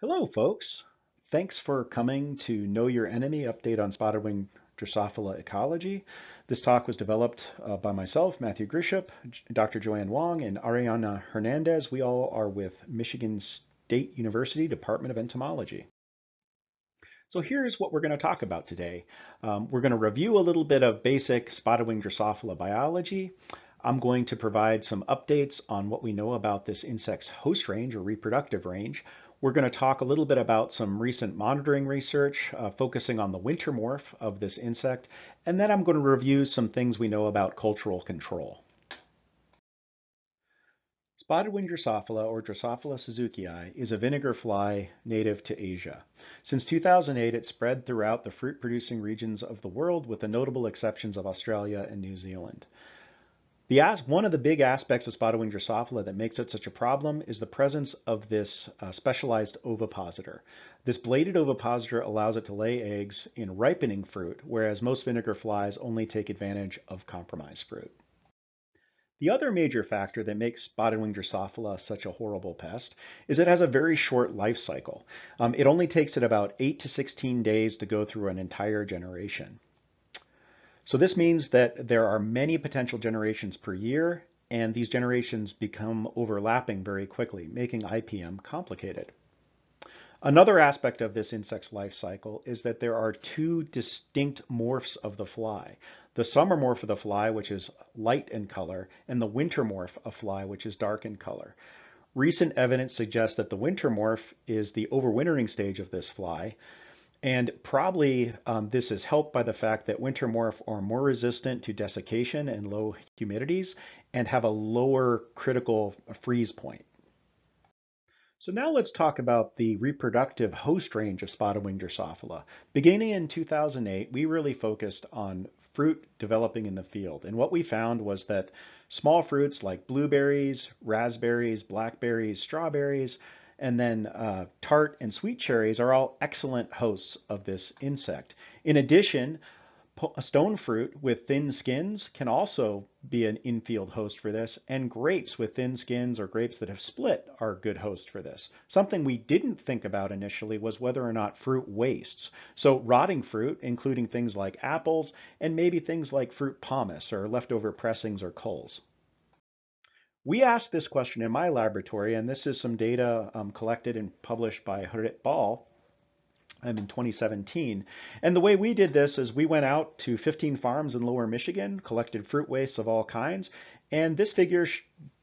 Hello, folks. Thanks for coming to Know Your Enemy update on spotted wing Drosophila ecology. This talk was developed uh, by myself, Matthew Grieshop, Dr. Juan Huang, and Ariana Hernandez. We all are with Michigan State University Department of Entomology. So here's what we're going to talk about today. Um, we're going to review a little bit of basic spotted wing Drosophila biology. I'm going to provide some updates on what we know about this insect's host range or reproductive range. We're going to talk a little bit about some recent monitoring research uh, focusing on the winter morph of this insect, and then I'm going to review some things we know about cultural control. Spotted wing Drosophila or Drosophila suzukii is a vinegar fly native to Asia. Since 2008, it spread throughout the fruit-producing regions of the world with the notable exceptions of Australia and New Zealand. The one of the big aspects of spotted wing Drosophila that makes it such a problem is the presence of this uh, specialized ovipositor. This bladed ovipositor allows it to lay eggs in ripening fruit, whereas most vinegar flies only take advantage of compromised fruit. The other major factor that makes spotted wing Drosophila such a horrible pest is it has a very short life cycle. Um, it only takes it about 8 to 16 days to go through an entire generation. So this means that there are many potential generations per year, and these generations become overlapping very quickly, making IPM complicated. Another aspect of this insect's life cycle is that there are two distinct morphs of the fly. The summer morph of the fly, which is light in color, and the winter morph of fly, which is dark in color. Recent evidence suggests that the winter morph is the overwintering stage of this fly, and probably um, this is helped by the fact that winter morph are more resistant to desiccation and low humidities and have a lower critical freeze point. So now let's talk about the reproductive host range of spotted wing Drosophila. Beginning in 2008, we really focused on fruit developing in the field. And what we found was that small fruits like blueberries, raspberries, blackberries, strawberries, and then uh, tart and sweet cherries are all excellent hosts of this insect. In addition, stone fruit with thin skins can also be an infield host for this, and grapes with thin skins or grapes that have split are good host for this. Something we didn't think about initially was whether or not fruit wastes. So rotting fruit, including things like apples, and maybe things like fruit pomace or leftover pressings or culls. We asked this question in my laboratory, and this is some data um, collected and published by Harit Bal um, in 2017. And the way we did this is we went out to 15 farms in lower Michigan, collected fruit wastes of all kinds, and this figure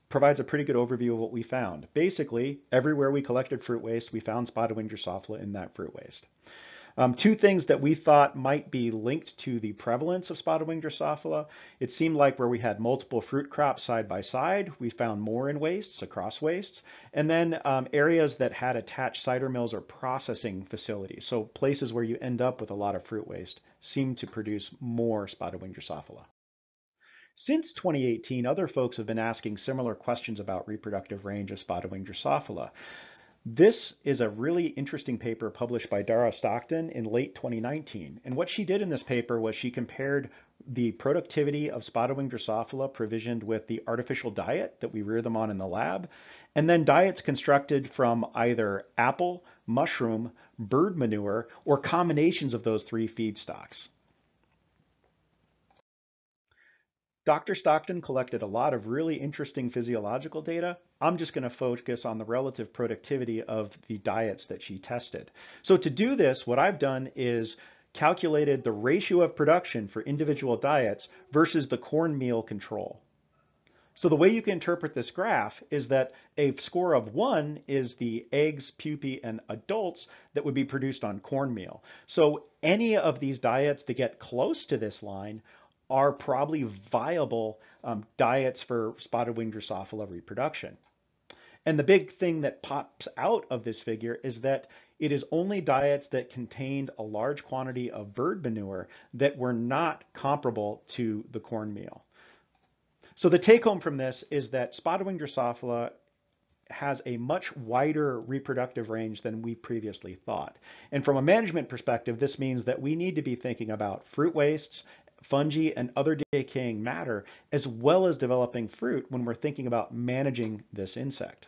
provides a pretty good overview of what we found. Basically, everywhere we collected fruit waste, we found spotted wing Drosophila in that fruit waste. Um, two things that we thought might be linked to the prevalence of spotted wing Drosophila. It seemed like where we had multiple fruit crops side by side, we found more in wastes, across wastes. And then um, areas that had attached cider mills or processing facilities, so places where you end up with a lot of fruit waste, seem to produce more spotted wing Drosophila. Since 2018, other folks have been asking similar questions about reproductive range of spotted wing Drosophila. This is a really interesting paper published by Dara Stockton in late 2019. And what she did in this paper was she compared the productivity of spotted wing Drosophila provisioned with the artificial diet that we rear them on in the lab, and then diets constructed from either apple, mushroom, bird manure, or combinations of those three feedstocks. Dr. Stockton collected a lot of really interesting physiological data. I'm just going to focus on the relative productivity of the diets that she tested. So to do this, what I've done is calculated the ratio of production for individual diets versus the cornmeal control. So the way you can interpret this graph is that a score of one is the eggs, pupae, and adults that would be produced on cornmeal. So any of these diets that get close to this line are probably viable um, diets for spotted wing Drosophila reproduction. And the big thing that pops out of this figure is that it is only diets that contained a large quantity of bird manure that were not comparable to the cornmeal. So the take home from this is that spotted wing Drosophila has a much wider reproductive range than we previously thought. And from a management perspective, this means that we need to be thinking about fruit wastes fungi, and other decaying matter, as well as developing fruit when we're thinking about managing this insect.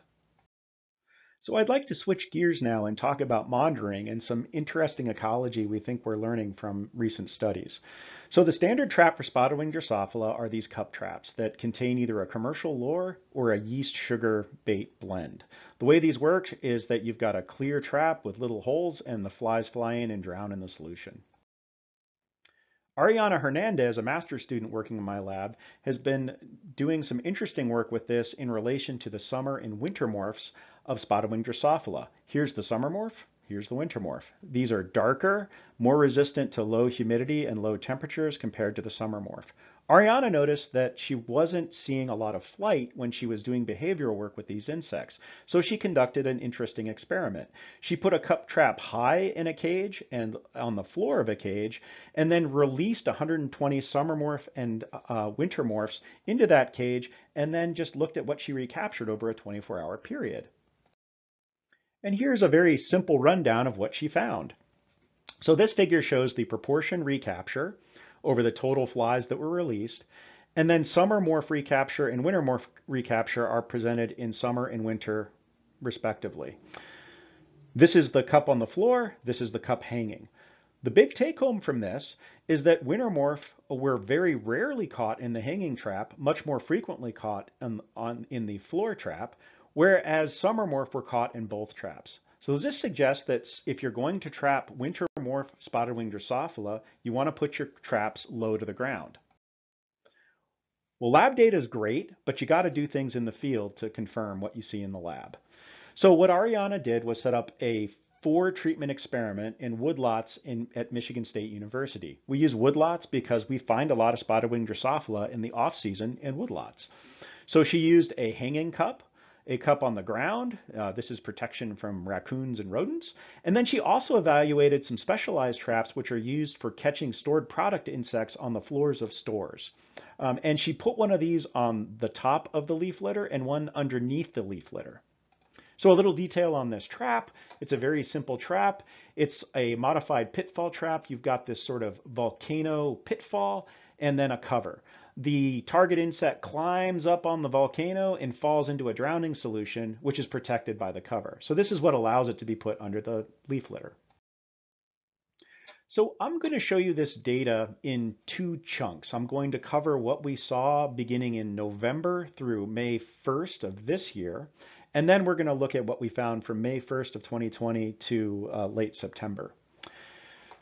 So I'd like to switch gears now and talk about monitoring and some interesting ecology we think we're learning from recent studies. So the standard trap for spotted wing Drosophila are these cup traps that contain either a commercial lure or a yeast sugar bait blend. The way these work is that you've got a clear trap with little holes and the flies fly in and drown in the solution. Ariana Hernandez, a master's student working in my lab, has been doing some interesting work with this in relation to the summer and winter morphs of spotted wing Drosophila. Here's the summer morph, here's the winter morph. These are darker, more resistant to low humidity and low temperatures compared to the summer morph. Ariana noticed that she wasn't seeing a lot of flight when she was doing behavioral work with these insects, so she conducted an interesting experiment. She put a cup trap high in a cage and on the floor of a cage, and then released 120 summer morph and uh, winter morphs into that cage, and then just looked at what she recaptured over a 24-hour period. And here's a very simple rundown of what she found. So this figure shows the proportion recapture, over the total flies that were released. And then summer morph recapture and winter morph recapture are presented in summer and winter respectively. This is the cup on the floor, this is the cup hanging. The big take home from this is that winter morph were very rarely caught in the hanging trap, much more frequently caught in, on, in the floor trap, whereas summer morph were caught in both traps. So does this suggests that if you're going to trap winter morph spotted wing Drosophila, you want to put your traps low to the ground. Well, lab data is great, but you got to do things in the field to confirm what you see in the lab. So what Ariana did was set up a four treatment experiment in woodlots in, at Michigan State University. We use woodlots because we find a lot of spotted wing Drosophila in the off season in woodlots. So she used a hanging cup, a cup on the ground. Uh, this is protection from raccoons and rodents. And then she also evaluated some specialized traps which are used for catching stored product insects on the floors of stores. Um, and she put one of these on the top of the leaf litter and one underneath the leaf litter. So a little detail on this trap. It's a very simple trap. It's a modified pitfall trap. You've got this sort of volcano pitfall and then a cover the target insect climbs up on the volcano and falls into a drowning solution, which is protected by the cover. So this is what allows it to be put under the leaf litter. So I'm going to show you this data in two chunks. I'm going to cover what we saw beginning in November through May 1st of this year, and then we're going to look at what we found from May 1st of 2020 to uh, late September.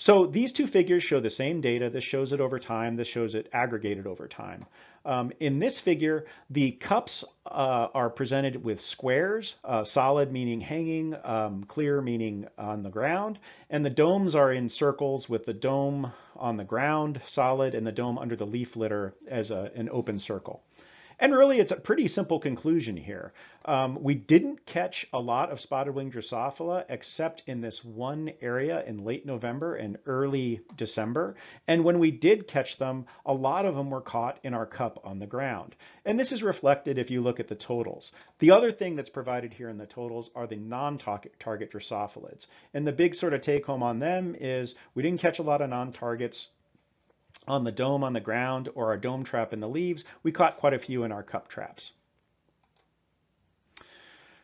So these two figures show the same data. This shows it over time. This shows it aggregated over time. Um, in this figure, the cups uh, are presented with squares, uh, solid meaning hanging, um, clear meaning on the ground, and the domes are in circles with the dome on the ground, solid, and the dome under the leaf litter as a, an open circle. And really, it's a pretty simple conclusion here. Um, we didn't catch a lot of spotted wing Drosophila except in this one area in late November and early December. And when we did catch them, a lot of them were caught in our cup on the ground. And this is reflected if you look at the totals. The other thing that's provided here in the totals are the non-target Drosophilids. And the big sort of take home on them is we didn't catch a lot of non-targets on the dome on the ground or our dome trap in the leaves, we caught quite a few in our cup traps.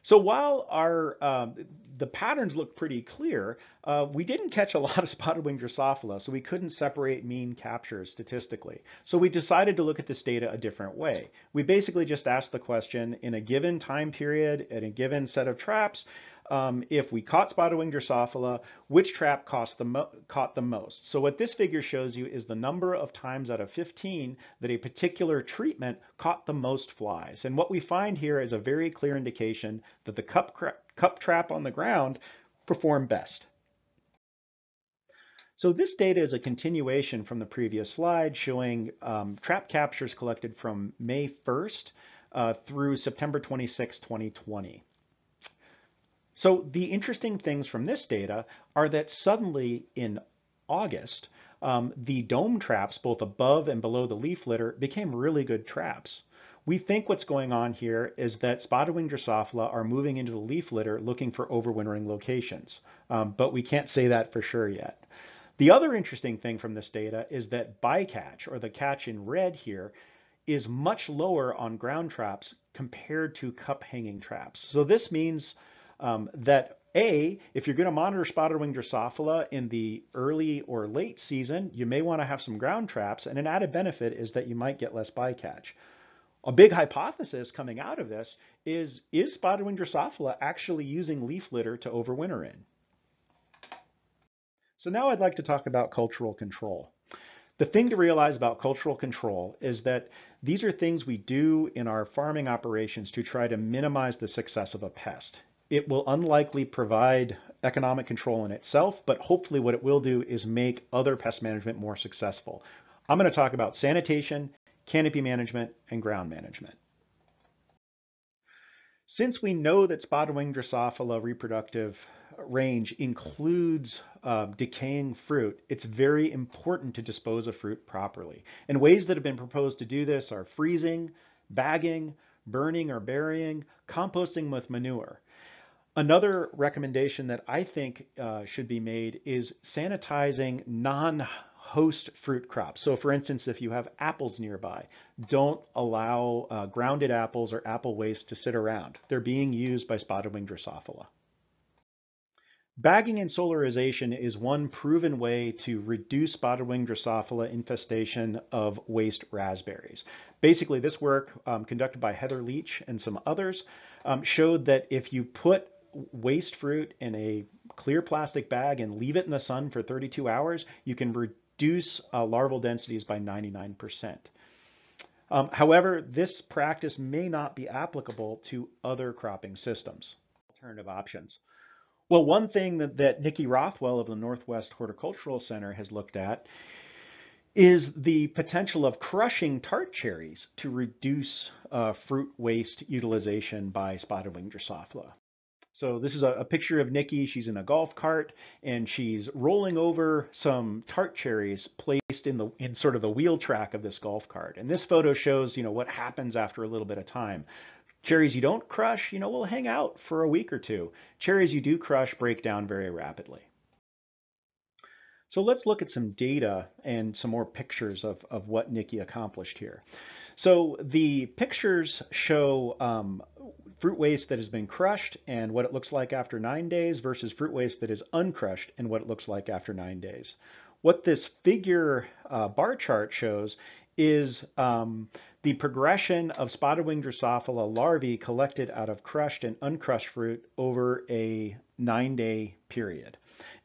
So while our um, the patterns look pretty clear, uh, we didn't catch a lot of spotted wing Drosophila, so we couldn't separate mean captures statistically. So we decided to look at this data a different way. We basically just asked the question, in a given time period, in a given set of traps, um, if we caught spotted wing Drosophila, which trap the caught the most. So what this figure shows you is the number of times out of 15 that a particular treatment caught the most flies. And what we find here is a very clear indication that the cup, cup trap on the ground performed best. So this data is a continuation from the previous slide showing um, trap captures collected from May 1st uh, through September 26, 2020. So the interesting things from this data are that suddenly in August, um, the dome traps, both above and below the leaf litter, became really good traps. We think what's going on here is that spotted wing Drosophila are moving into the leaf litter looking for overwintering locations, um, but we can't say that for sure yet. The other interesting thing from this data is that bycatch, or the catch in red here, is much lower on ground traps compared to cup hanging traps. So this means um, that A, if you're going to monitor spotted wing Drosophila in the early or late season, you may want to have some ground traps, and an added benefit is that you might get less bycatch. A big hypothesis coming out of this is, is spotted wing Drosophila actually using leaf litter to overwinter in? So now I'd like to talk about cultural control. The thing to realize about cultural control is that these are things we do in our farming operations to try to minimize the success of a pest. It will unlikely provide economic control in itself, but hopefully what it will do is make other pest management more successful. I'm going to talk about sanitation, canopy management, and ground management. Since we know that spotted wing Drosophila reproductive range includes uh, decaying fruit, it's very important to dispose of fruit properly. And ways that have been proposed to do this are freezing, bagging, burning or burying, composting with manure. Another recommendation that I think uh, should be made is sanitizing non-host fruit crops. So for instance, if you have apples nearby, don't allow uh, grounded apples or apple waste to sit around. They're being used by spotted wing Drosophila. Bagging and solarization is one proven way to reduce spotted wing Drosophila infestation of waste raspberries. Basically, this work um, conducted by Heather Leach and some others um, showed that if you put waste fruit in a clear plastic bag and leave it in the sun for 32 hours, you can reduce uh, larval densities by 99%. Um, however, this practice may not be applicable to other cropping systems. Alternative options. Well, one thing that, that Nikki Rothwell of the Northwest Horticultural Center has looked at is the potential of crushing tart cherries to reduce uh, fruit waste utilization by spotted wing Drosophila. So this is a, a, picture of Nikki. She's in a golf cart and she's rolling over some tart cherries placed in the in sort of the wheel track of this golf cart. And this photo shows, you know, what happens after a little bit of time. Cherries you don't crush, you know, will hang out for a week or two. Cherries you do crush break down very rapidly. So let's look at some data and some more pictures of, of what Nikki accomplished here. So the pictures show um, fruit waste that has been crushed and what it looks like after nine days versus fruit waste that is uncrushed and what it looks like after nine days. What this figure uh, bar chart shows is um, the progression of spotted wing Drosophila larvae collected out of crushed and uncrushed fruit over a nine day period.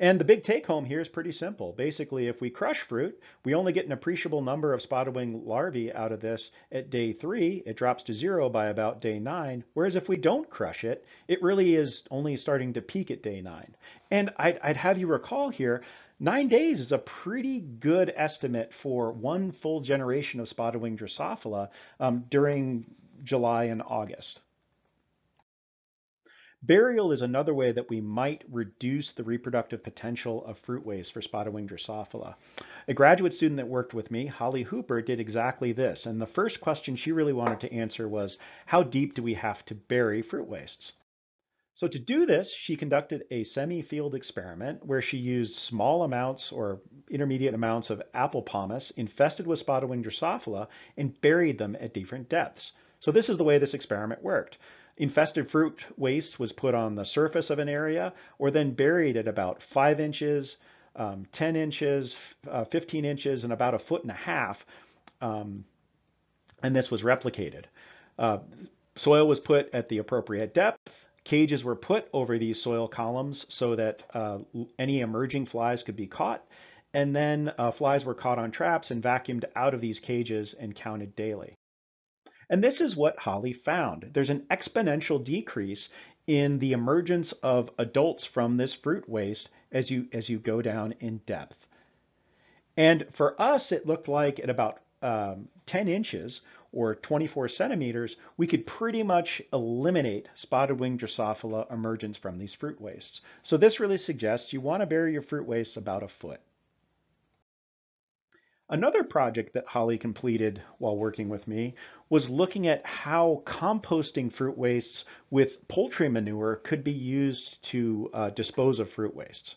And the big take home here is pretty simple. Basically, if we crush fruit, we only get an appreciable number of spotted wing larvae out of this at day three. It drops to zero by about day nine. Whereas if we don't crush it, it really is only starting to peak at day nine. And I'd, I'd have you recall here, Nine days is a pretty good estimate for one full generation of spotted wing Drosophila um, during July and August. Burial is another way that we might reduce the reproductive potential of fruit waste for spotted wing Drosophila. A graduate student that worked with me, Holly Hooper, did exactly this. And the first question she really wanted to answer was, how deep do we have to bury fruit wastes? So to do this, she conducted a semi-field experiment where she used small amounts or intermediate amounts of apple pomace infested with spotted wing Drosophila and buried them at different depths. So this is the way this experiment worked. Infested fruit waste was put on the surface of an area or then buried at about 5 inches, um, 10 inches, uh, 15 inches, and about a foot and a half. Um, and this was replicated. Uh, soil was put at the appropriate depth Cages were put over these soil columns so that uh, any emerging flies could be caught. And then uh, flies were caught on traps and vacuumed out of these cages and counted daily. And this is what Holly found. There's an exponential decrease in the emergence of adults from this fruit waste as you, as you go down in depth. And for us, it looked like at about um, 10 inches or 24 centimeters, we could pretty much eliminate spotted wing Drosophila emergence from these fruit wastes. So this really suggests you want to bury your fruit wastes about a foot. Another project that Holly completed while working with me was looking at how composting fruit wastes with poultry manure could be used to uh, dispose of fruit wastes.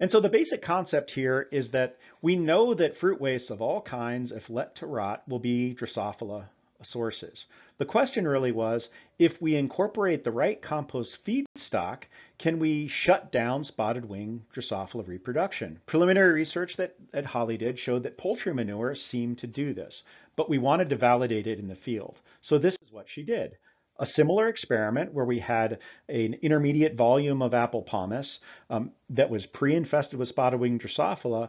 And so the basic concept here is that we know that fruit wastes of all kinds, if let to rot, will be Drosophila sources. The question really was, if we incorporate the right compost feedstock, can we shut down spotted wing Drosophila reproduction? Preliminary research that, that Holly did showed that poultry manure seemed to do this, but we wanted to validate it in the field. So this is what she did. A similar experiment where we had an intermediate volume of apple pomace um, that was pre-infested with spotted wing Drosophila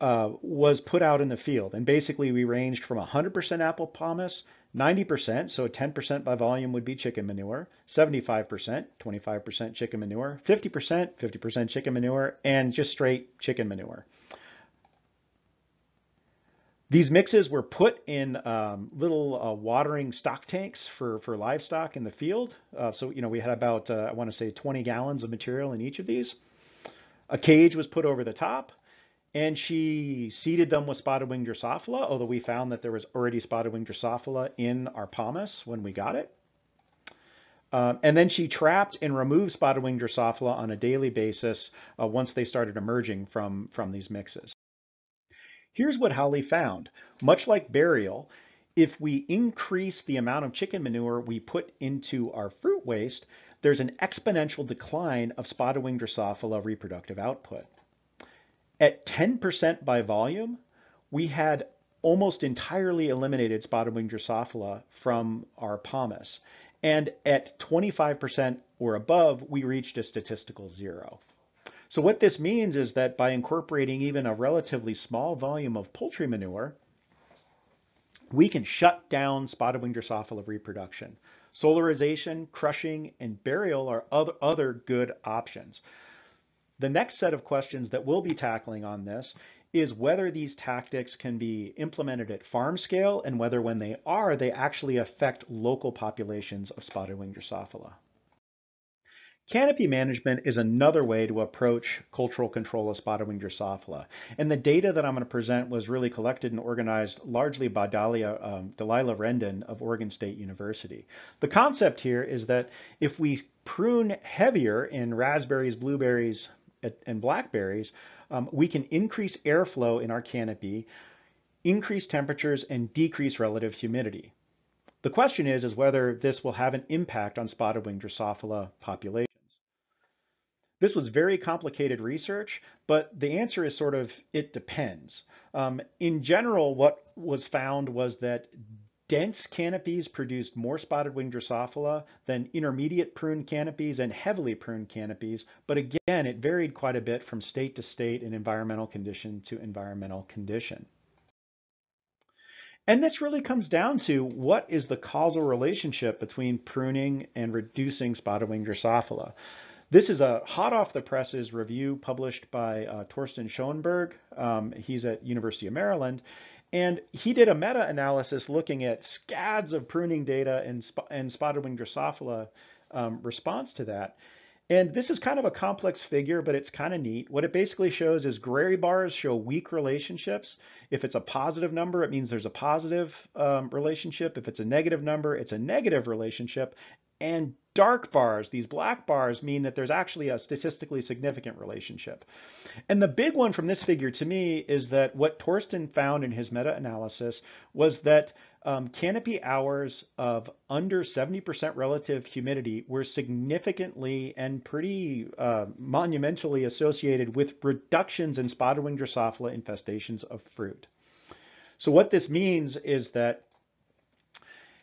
uh, was put out in the field. And basically we ranged from 100% apple pomace 90%, so 10% by volume would be chicken manure, 75%, 25% chicken manure, 50%, 50% chicken manure, and just straight chicken manure. These mixes were put in um, little uh, watering stock tanks for, for livestock in the field. Uh, so, you know, we had about, uh, I want to say 20 gallons of material in each of these. A cage was put over the top and she seeded them with spotted wing Drosophila, although we found that there was already spotted wing Drosophila in our pomace when we got it. Um, and then she trapped and removed spotted wing Drosophila on a daily basis uh, once they started emerging from, from these mixes. Here's what Holly found. Much like burial, if we increase the amount of chicken manure we put into our fruit waste, there's an exponential decline of spotted wing Drosophila reproductive output. At 10% by volume, we had almost entirely eliminated spotted wing Drosophila from our pomace. And at 25% or above, we reached a statistical zero. So what this means is that by incorporating even a relatively small volume of poultry manure, we can shut down spotted wing Drosophila reproduction. Solarization, crushing, and burial are other, other good options. The next set of questions that we'll be tackling on this is whether these tactics can be implemented at farm scale and whether when they are, they actually affect local populations of spotted wing Drosophila. Canopy management is another way to approach cultural control of spotted wing Drosophila. And the data that I'm going to present was really collected and organized largely by Dalia, um, Dalila Rendon of Oregon State University. The concept here is that if we prune heavier in raspberries, blueberries, and blackberries, um, we can increase airflow in our canopy, increase temperatures, and decrease relative humidity. The question is, is whether this will have an impact on spotted wing Drosophila populations. This was very complicated research, but the answer is sort of, it depends. Um, in general, what was found was that Dense canopies produced more spotted wing Drosophila than intermediate pruned canopies and heavily pruned canopies, but again, it varied quite a bit from state to state and environmental condition to environmental condition. And this really comes down to what is the causal relationship between pruning and reducing spotted wing Drosophila. This is a hot off the presses review published by uh, Torsten Schöneberg. Um, he's at University of Maryland. And he did a meta-analysis looking at scads of pruning data and, and spotted wing Drosophila um, response to that. And this is kind of a complex figure, but it's kind of neat. What it basically shows is gray bars show weak relationships. If it's a positive number, it means there's a positive um, relationship. If it's a negative number, it's a negative relationship. And dark bars, these black bars, mean that there's actually a statistically significant relationship. And the big one from this figure to me is that what Torsten found in his meta-analysis was that um, canopy hours of under 70% relative humidity were significantly and pretty uh, monumentally associated with reductions in spotted wing Drosophila infestations of fruit. So what this means is that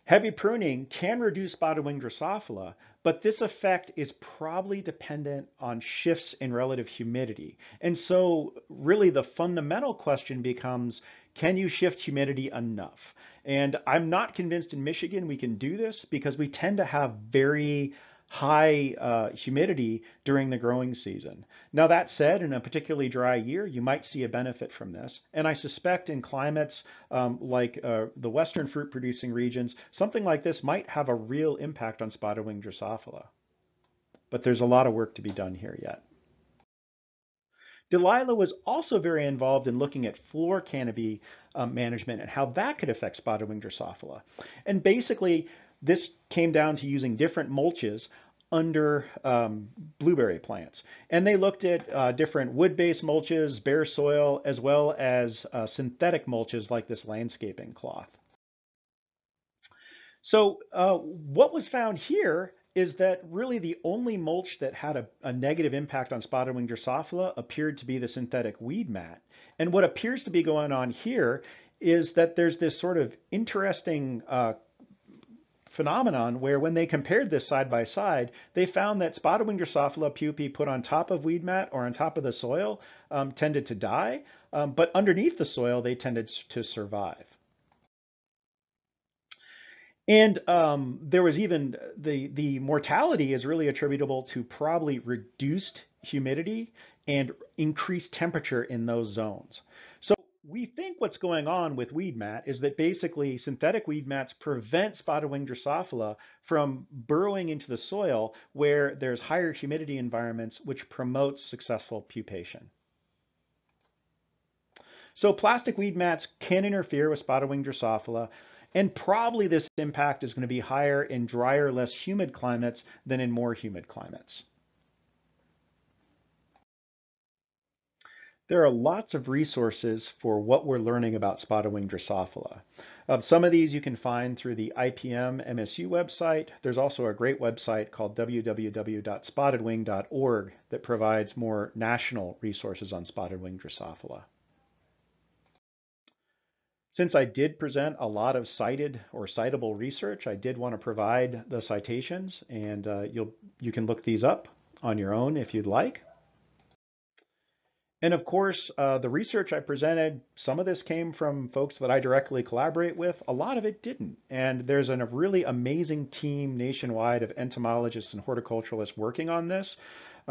Heavy pruning can reduce spotted wing Drosophila, but this effect is probably dependent on shifts in relative humidity. And so really the fundamental question becomes, can you shift humidity enough? And I'm not convinced in Michigan we can do this because we tend to have very high uh, humidity during the growing season. Now that said, in a particularly dry year, you might see a benefit from this. And I suspect in climates um, like uh, the western fruit producing regions, something like this might have a real impact on spotted wing Drosophila. But there's a lot of work to be done here yet. Dalila was also very involved in looking at floor canopy um, management and how that could affect spotted wing Drosophila. And basically, this came down to using different mulches under um, blueberry plants. And they looked at uh, different wood-based mulches, bare soil, as well as uh, synthetic mulches like this landscaping cloth. So uh, what was found here is that really the only mulch that had a, a negative impact on spotted wing Drosophila appeared to be the synthetic weed mat. And what appears to be going on here is that there's this sort of interesting uh, phenomenon where when they compared this side by side, they found that spotted wing Drosophila pupae put on top of weed mat or on top of the soil um, tended to die, um, but underneath the soil, they tended to survive. And um, there was even the the mortality is really attributable to probably reduced humidity and increased temperature in those zones. We think what's going on with weed mat is that basically synthetic weed mats prevent spotted wing Drosophila from burrowing into the soil where there's higher humidity environments, which promotes successful pupation. So plastic weed mats can interfere with spotted wing Drosophila. And probably this impact is going to be higher in drier, less humid climates than in more humid climates. There are lots of resources for what we're learning about spotted wing Drosophila. Uh, some of these you can find through the IPM MSU website. There's also a great website called www.spottedwing.org that provides more national resources on spotted wing Drosophila. Since I did present a lot of cited or citable research, I did want to provide the citations and uh, you can look these up on your own if you'd like. And of course, uh, the research I presented, some of this came from folks that I directly collaborate with. A lot of it didn't. And there's a really amazing team nationwide of entomologists and horticulturalists working on this.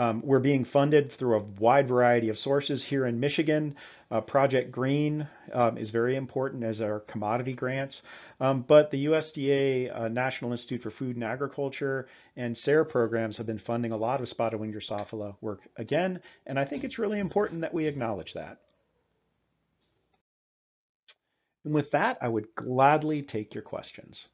Um, we're being funded through a wide variety of sources here in Michigan. Uh, Project Green um, is very important as our commodity grants, um, but the USDA uh, National Institute for Food and Agriculture and SARE programs have been funding a lot of spotted wing Drosophila work again, and I think it's really important that we acknowledge that. And with that, I would gladly take your questions.